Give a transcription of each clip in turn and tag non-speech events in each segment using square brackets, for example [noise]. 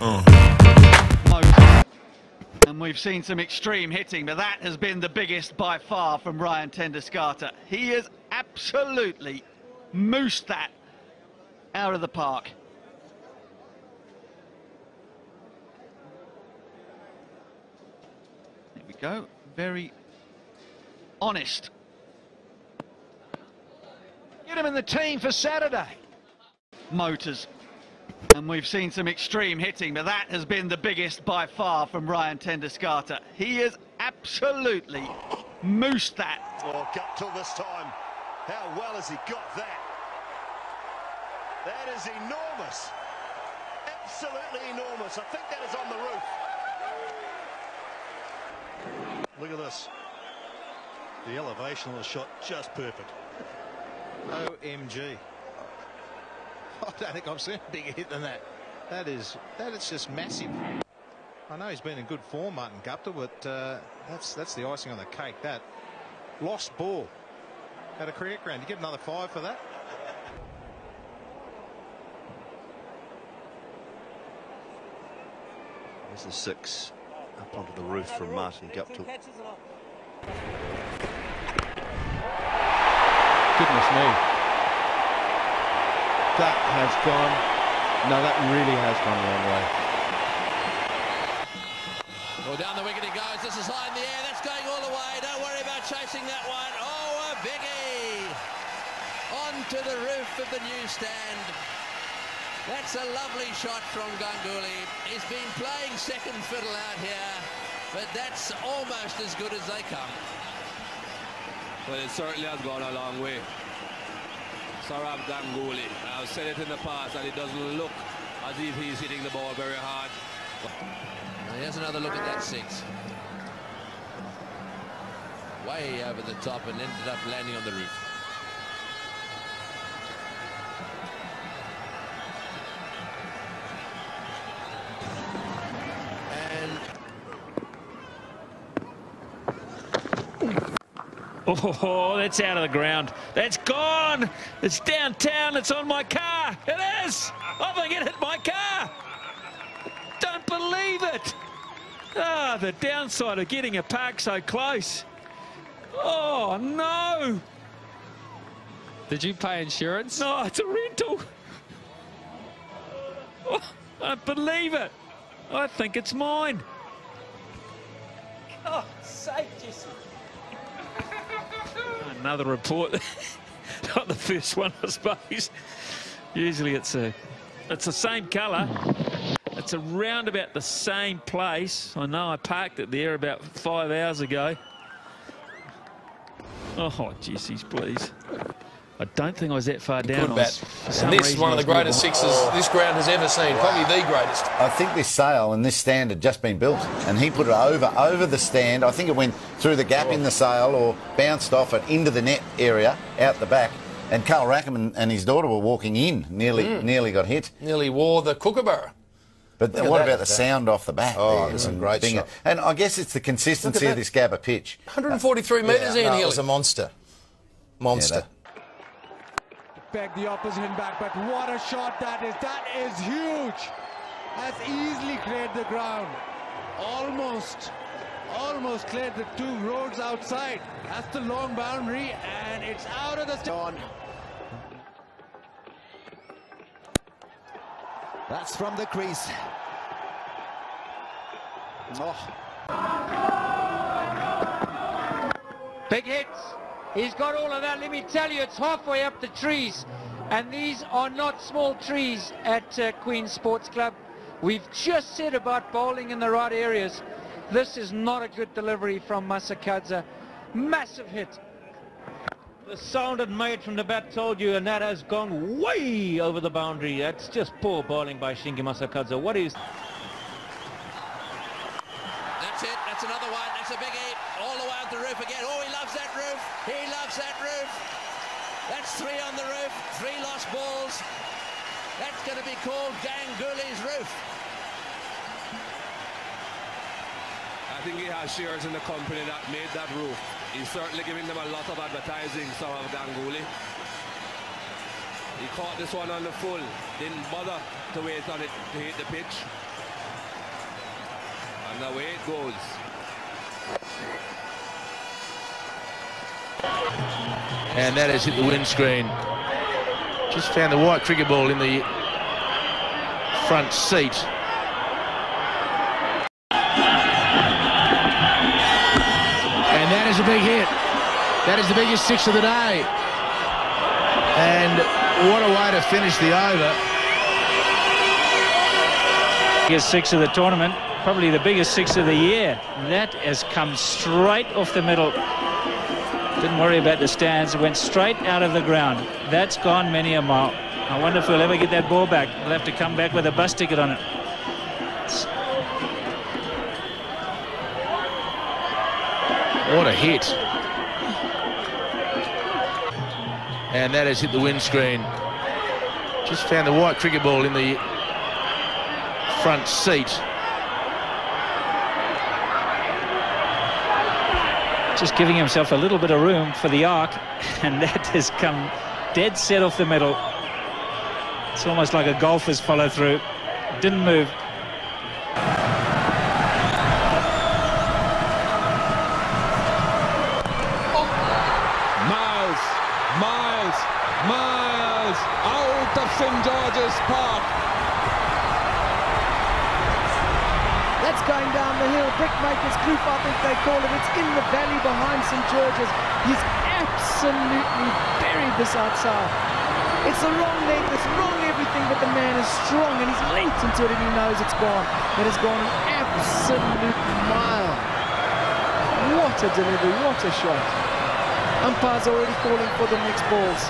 Uh. And we've seen some extreme hitting, but that has been the biggest by far from Ryan ten Doeschate. He has absolutely moosed that out of the park. There we go. Very honest. Get him in the team for Saturday. Motors. And we've seen some extreme hitting, but that has been the biggest by far from Ryan ten Doeschate. He has absolutely moosed that. Oh, Guptill this time. How well has he got that? That is enormous. Absolutely enormous. I think that is on the roof. Look at this. The elevation of the shot just perfect. OMG. [laughs] I don't think I've seen a bigger hit than that. That is that is just massive. I know he's been in good form, Martin Guptill, but uh, that's that's the icing on the cake. That lost ball at a cricket ground. You get another five for that. There's the six up onto the roof from Martin Guptill. Goodness me. That has gone. No, that really has gone the wrong way. Well, down the wicket it goes. This is high in the air. That's going all the way. Don't worry about chasing that one. Oh, a biggie. Onto the roof of the newsstand. That's a lovely shot from Ganguly. He's been playing second fiddle out here, but that's almost as good as they come. Well, it certainly has gone a long way. Sourav Ganguly. I've said it in the past that it doesn't look as if he's hitting the ball very hard. Now here's another look at that six. Way over the top and ended up landing on the roof. Oh, that's out of the ground. That's gone. It's downtown. It's on my car. It is. I think it hit my car. Don't believe it. Ah, the downside of getting a park so close. Oh, no. Did you pay insurance? No, it's a rental. Oh, I don't believe it. I think it's mine. God sake, Jesse. Another report. [laughs] Not the first one, I suppose. Usually it's a, it's the same colour. It's around about the same place. I know I parked it there about five hours ago. Oh, Jesse's, please. I don't think I was that far down. Good I bat. And this, reason one of the greatest moving. sixes this ground has ever seen. Probably the greatest. I think this sail and this stand had just been built, and he put it over over the stand. I think it went through the gap in the sail or bounced off it into the net area out the back. And Carl Rackemann and, and his daughter were walking in, nearly Mm. nearly got hit. Nearly wore the kookaburra. But Look what that. about the sound off the back? Oh, there that's a and great being shot. And I guess it's the consistency of this Gabba pitch. 143 metres in no, here. It was a monster. Monster. Peg the opposition back, but what a shot that is. That is huge. Has easily cleared the ground. Almost, almost cleared the two roads outside. That's the long boundary, and it's out of the stand. That's from the crease. Oh. Big hits. He's got all of that. Let me tell you, it's halfway up the trees. And these are not small trees at uh, Queen's Sports Club. We've just said about bowling in the right areas. This is not a good delivery from Masakadza. Massive hit. The sound it made from the bat told you, and that has gone way over the boundary. That's just poor bowling by Shingi Masakadza. What is... That's it. That's another one. That's a big eight. All the way up the roof again. Oh, he loves that roof. He loves that roof. That's three on the roof. Three lost balls. That's going to be called Ganguly's roof. I think he has shares in the company that made that roof. He's certainly giving them a lot of advertising, some of Ganguly. He caught this one on the full, didn't bother to wait on it to hit the pitch. And away it goes. And that has hit the windscreen. Just found the white cricket ball in the front seat. And that is a big hit. That is the biggest six of the day. And what a way to finish the over. Biggest six of the tournament, probably the biggest six of the year. That has come straight off the middle. Didn't worry about the stands, went straight out of the ground. That's gone many a mile. I wonder if we'll ever get that ball back. We'll have to come back with a bus ticket on it. What a hit. And that has hit the windscreen. Just found the white cricket ball in the front seat. Just giving himself a little bit of room for the arc, [laughs] and that has come dead set off the middle. It's almost like a golfer's follow through. Didn't move. Miles, miles, miles out of St George's Park. The hill. Brickmakers Kloof, I think they call it. It's in the valley behind St George's. He's absolutely buried this outside. It's the wrong length, it's wrong everything, but the man is strong and he's linked into it and he knows it's gone. It has gone an absolute mile. What a delivery, what a shot. Umpire's already calling for the next balls.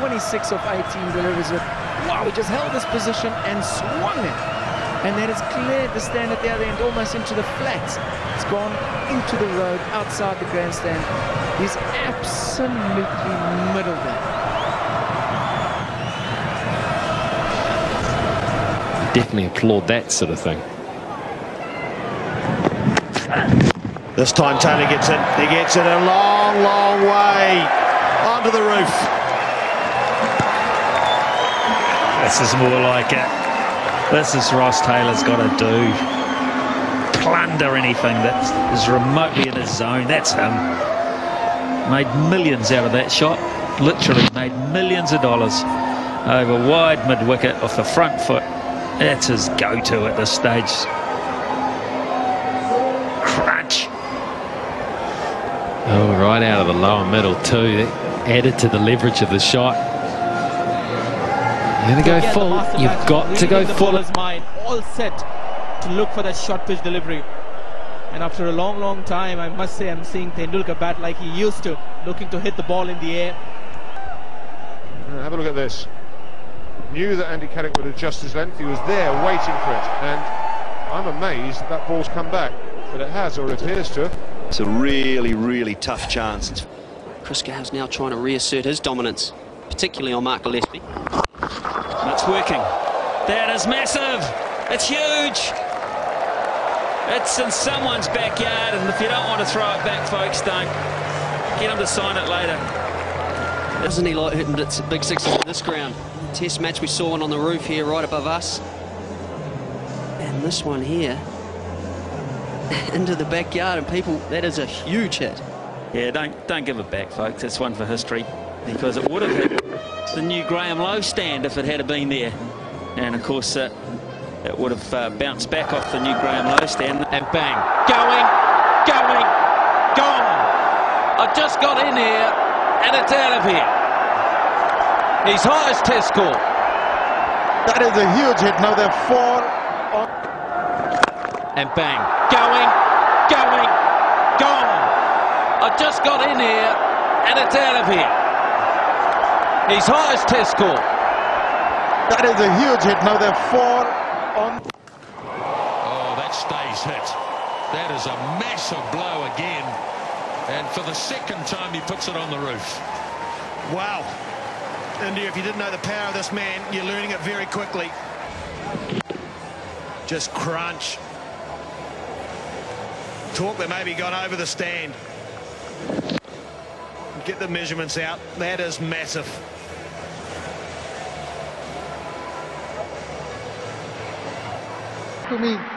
26 of 18 delivers it. Wow, he just held this position and swung it. And that has cleared the stand at the other end, almost into the flats. It's gone into the road, outside the grandstand. He's absolutely middled it. Definitely applaud that sort of thing. This time Taylor gets it. He gets it a long, long way onto the roof. This is more like it. This is Ross Taylor's got to do. Plunder anything that is remotely in his zone. That's him. Made millions out of that shot. Literally made millions of dollars over wide mid-wicket off the front foot. That's his go-to at this stage. Crunch. Oh, right out of the lower middle too. Added to the leverage of the shot. You're going to go full. You've got to go full. bowler's mind all set to look for that short pitch delivery. And after a long, long time, I must say I'm seeing Tendulkar bat like he used to, looking to hit the ball in the air. Uh, Have a look at this. Knew that Andy Caddick would adjust his length. He was there waiting for it. And I'm amazed that that ball's come back. But it has, or it appears to. It's a really, really tough chance. Chris Gow's now trying to reassert his dominance, particularly on Mark Gillespie. Working. That is massive. It's huge. It's in someone's backyard, and if you don't want to throw it back, folks, don't. Get him to sign it later. Doesn't he like hitting its big sixes on this ground? Test match, we saw one on the roof here right above us. And this one here [laughs] into the backyard, and people, that is a huge hit. Yeah, don't don't give it back, folks. It's one for history because it would have the new Graham Lowe stand if it had been there, and of course uh, it would have uh, bounced back off the new Graham Lowe stand and bang, Going, going, gone. I just got in here and it's out of here. His highest test score. That is a huge hit. Now they're four on. And bang. Going, going, gone. I just got in here and it's out of here. His highest test score. That is a huge hit. Now they're four on. Oh, that stays hit. That is a massive blow again. And for the second time, he puts it on the roof. Wow. India, if you didn't know the power of this man, you're learning it very quickly. Just crunch. Talk that maybe gone over the stand. Get the measurements out. That is massive. To me,